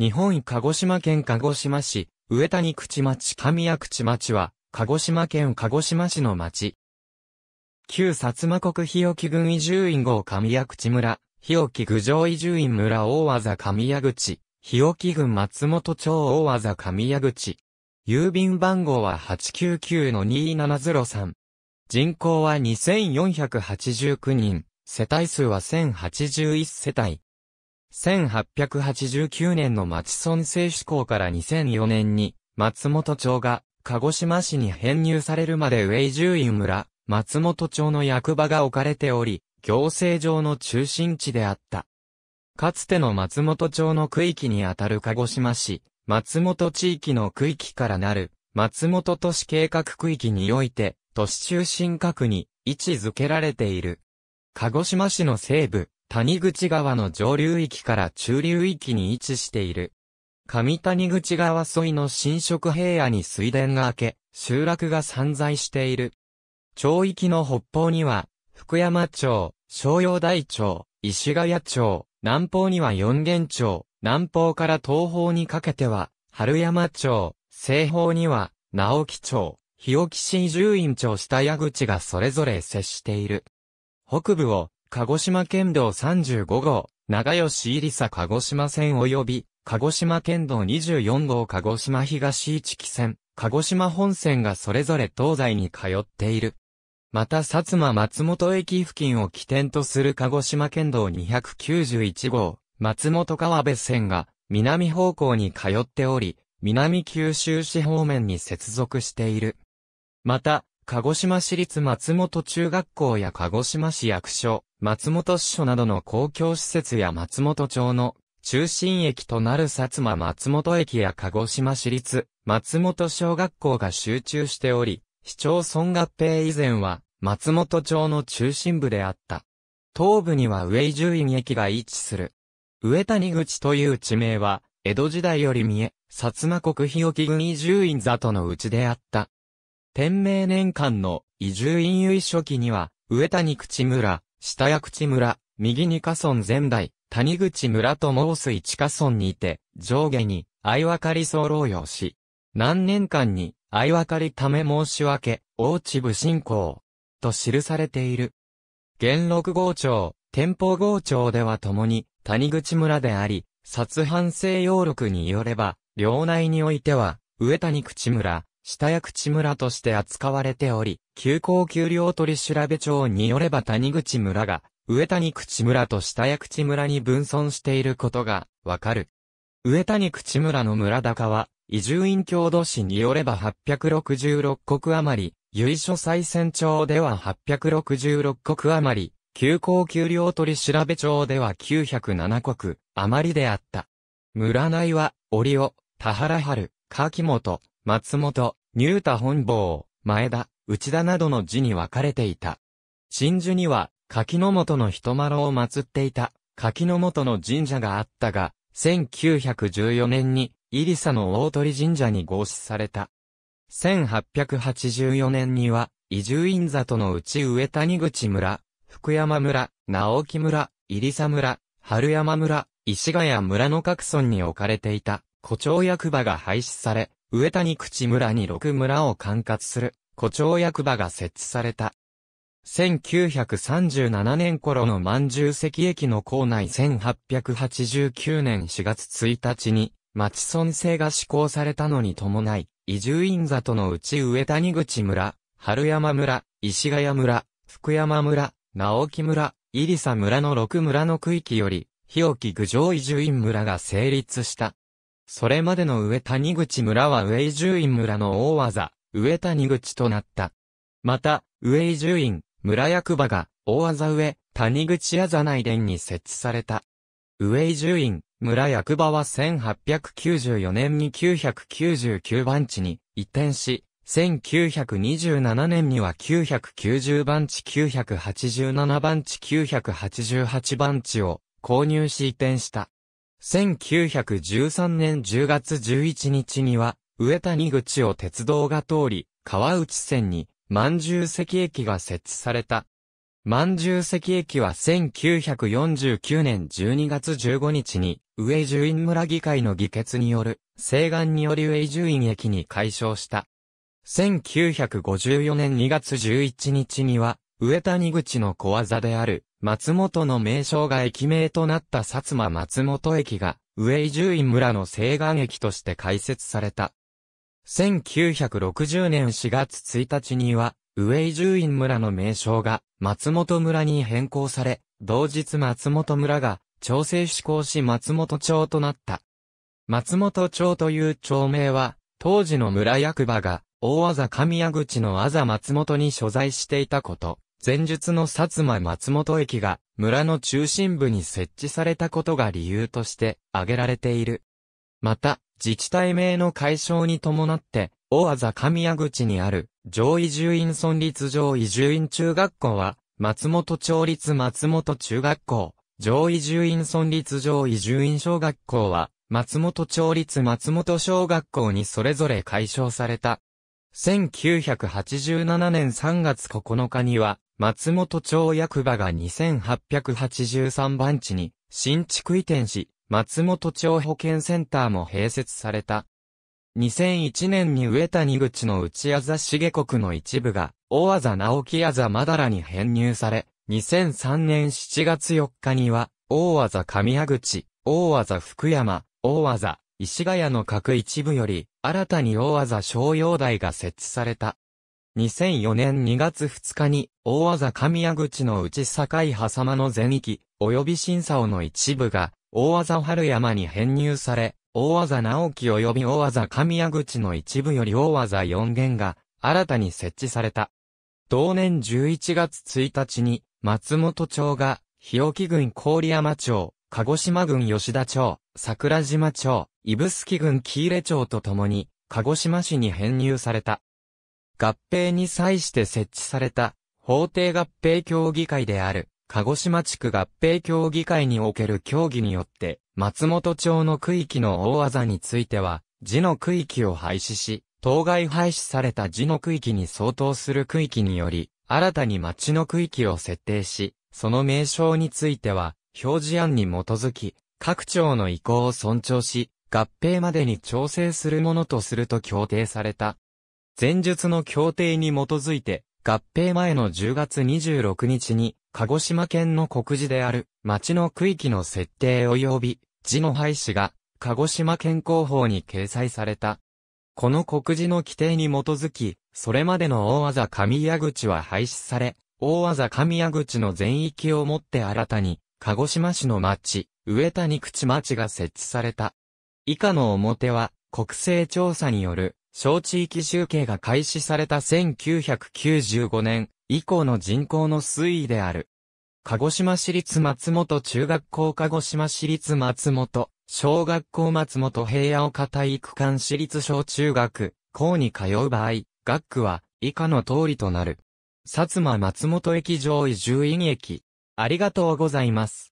日本鹿児島県鹿児島市、上谷口町上谷口町は、鹿児島県鹿児島市の町。旧薩摩国日置郡移住院号上谷口村、日置郡上移住院村大技上谷口、日置郡松本町大技上谷口。郵便番号は899-2703。人口は2489人、世帯数は1081世帯。1889年の町村制施行から2004年に、松本町が、鹿児島市に編入されるまで上井住院村、松本町の役場が置かれており、行政上の中心地であった。かつての松本町の区域にあたる鹿児島市、松本地域の区域からなる、松本都市計画区域において、都市中心核に位置づけられている。鹿児島市の西部、谷口川の上流域から中流域に位置している。上谷口川沿いの新色平野に水田が明け、集落が散在している。町域の北方には、福山町、商用大町、石ヶ谷町、南方には四元町、南方から東方にかけては、春山町、西方には、直木町、日置市住院町下矢口がそれぞれ接している。北部を、鹿児島県道35号、長吉入佐鹿児島線及び、鹿児島県道24号鹿児島東市木線、鹿児島本線がそれぞれ東西に通っている。また薩摩松本駅付近を起点とする鹿児島県道291号、松本川別線が南方向に通っており、南九州市方面に接続している。また、鹿児島市立松本中学校や鹿児島市役所、松本支所などの公共施設や松本町の中心駅となる薩摩松本駅や鹿児島市立松本小学校が集中しており、市町村合併以前は松本町の中心部であった。東部には上井住院駅が位置する。上谷口という地名は、江戸時代より見え、薩摩国日置郡移住院里のうちであった。天明年間の移住院由初期には、上谷口村、下谷口村、右に下村前代、谷口村と申す一下村にいて、上下に、相分かり候用し、何年間に、相分かりため申し訳、大地部進行、と記されている。元禄号町、天保号町では共に、谷口村であり、殺藩西洋録によれば、領内においては、上谷口村、下谷口村として扱われており、旧高級領取調べ帳によれば谷口村が、上谷口村と下谷口村に分村していることが、わかる。上谷口村の村高は、移住院郷土史によれば866国余り、由緒再選町では866国余り、旧高級領取調べ帳では907国余りであった。村内は、折尾、田原春、柿本、松本、入田本坊、前田、内田などの字に分かれていた。真珠には、柿の本の人丸を祀っていた、柿の本の神社があったが、1914年に、入佐の大鳥神社に合祀された。1884年には、移住院里の内上谷口村、福山村、直木村、入佐村、春山村、石ヶ谷村の各村に置かれていた、古町役場が廃止され、上谷口村に6村を管轄する、古町役場が設置された。1937年頃の満住石駅の構内1889年4月1日に、町村制が施行されたのに伴い、移住院里のうち上谷口村、春山村、石ヶ谷村、福山村、直木村、入佐村の6村の区域より、日置郡上移住院村が成立した。それまでの上谷口村は上井住院村の大技、上谷口となった。また、上井住院、村役場が、大技上、谷口屋座内殿に設置された。上井住院、村役場は1894年に999番地に移転し、1927年には990番地987番地988番地を購入し移転した。1913年10月11日には、上谷口を鉄道が通り、川内線に、万重石駅が設置された。万十石駅は1949年12月15日に、上住院村議会の議決による、西岸により上住院駅に改称した。1954年2月11日には、上谷口の小技である、松本の名称が駅名となった薩摩松本駅が、上井住院村の西岸駅として開設された。1960年4月1日には、上井住院村の名称が松本村に変更され、同日松本村が調整施行し松本町となった。松本町という町名は、当時の村役場が大技神谷口の技松本に所在していたこと、前述の薩摩松本駅が村の中心部に設置されたことが理由として挙げられている。また、自治体名の解消に伴って、大技神谷口にある上位住院村立上位住院中学校は、松本町立松本中学校、上位住院村立上位住院小学校は、松本町立松本小学校にそれぞれ解消された。1987年3月9日には、松本町役場が2883番地に新築移転し、松本町保健センターも併設された。2001年に上谷口の内あざ重国の一部が、大あざ直木あざまだらに編入され、2003年7月4日には、大あざ神谷口、大あざ福山、大あざ石ヶ谷の各一部より、新たに大技商用台が設置された。2004年2月2日に、大技神谷口の内境狭間の全域、及び審査の一部が、大技春山に編入され、大技直樹及び大技神谷口の一部より大技4弦が、新たに設置された。同年11月1日に、松本町が、日置郡郡山町、鹿児島郡吉田町、桜島町、指宿郡喜入町とともに、鹿児島市に編入された。合併に際して設置された、法定合併協議会である、鹿児島地区合併協議会における協議によって、松本町の区域の大技については、字の区域を廃止し、当該廃止された字の区域に相当する区域により、新たに町の区域を設定し、その名称については、表示案に基づき、各庁の意向を尊重し、合併までに調整するものとすると協定された。前述の協定に基づいて、合併前の10月26日に、鹿児島県の国字である、町の区域の設定及び、字の廃止が、鹿児島県広報に掲載された。この国字の規定に基づき、それまでの大技神谷口は廃止され、大技神谷口の全域をもって新たに、鹿児島市の町、上谷口町が設置された。以下の表は、国勢調査による、小地域集計が開始された1995年以降の人口の推移である。鹿児島市立松本中学校鹿児島市立松本、小学校松本平野岡体育館市立小中学、校に通う場合、学区は以下の通りとなる。薩摩松本駅上位住院駅。ありがとうございます。